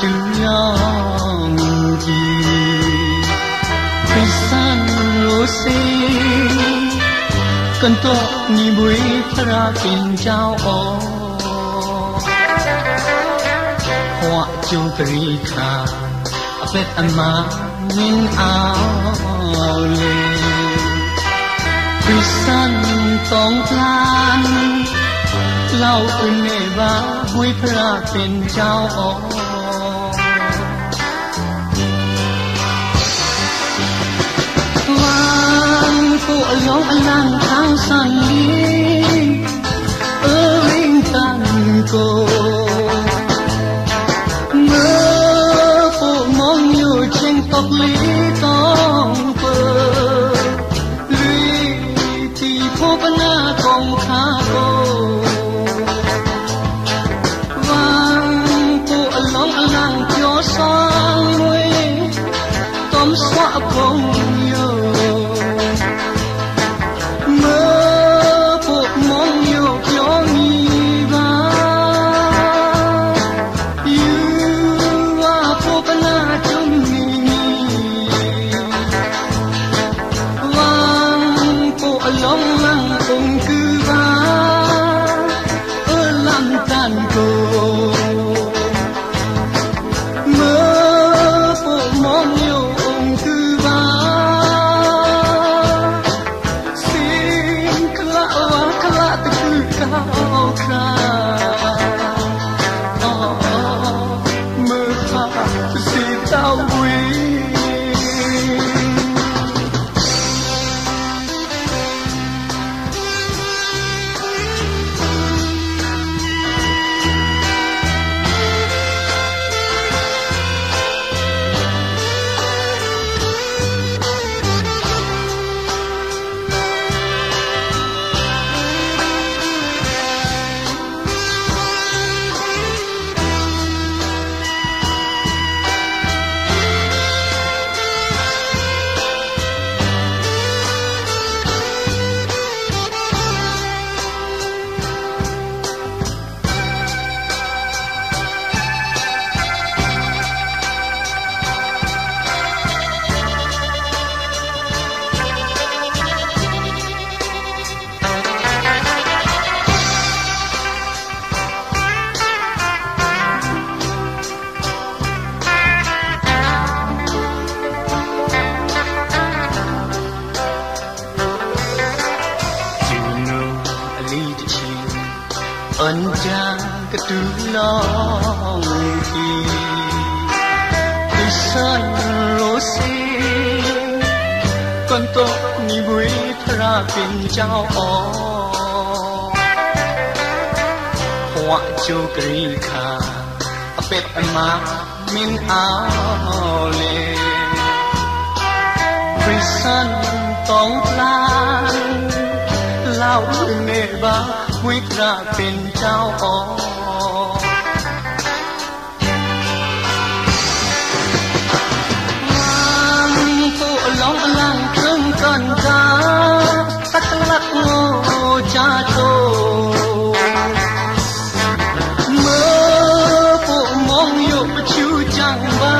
துஞ்ஞான் san lu si cần to ni bui ra tình trao ô hoa chung tri kha apet ama min ao san tong plan lau ưng ne ba bui ra tình lang thao sang điên ở bên cạnh cô mơ phụ mong nhiều tranh tóc lên អញ្ចាំងកទូណងទីទីសាញ់រស់ស៊ីកន្តោនិវេត្រាពេញចៅអហួជូគ្រីខាអពេតអមាមានអោលេព្រះសានតងផ្លាឡៅនេបា ราเป็นเจ้าออผู้ลองลังเครื่องกันกาสักลักโง่จาโตเมื่อผู้มองอยู่ชิวจังบ้า